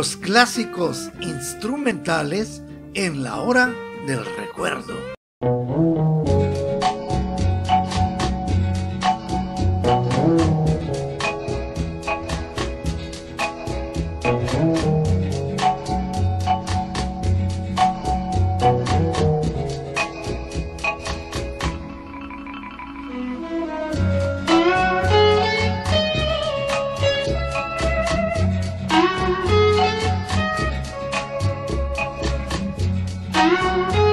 los clásicos instrumentales en la hora del recuerdo. Thank you.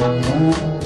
Tá Música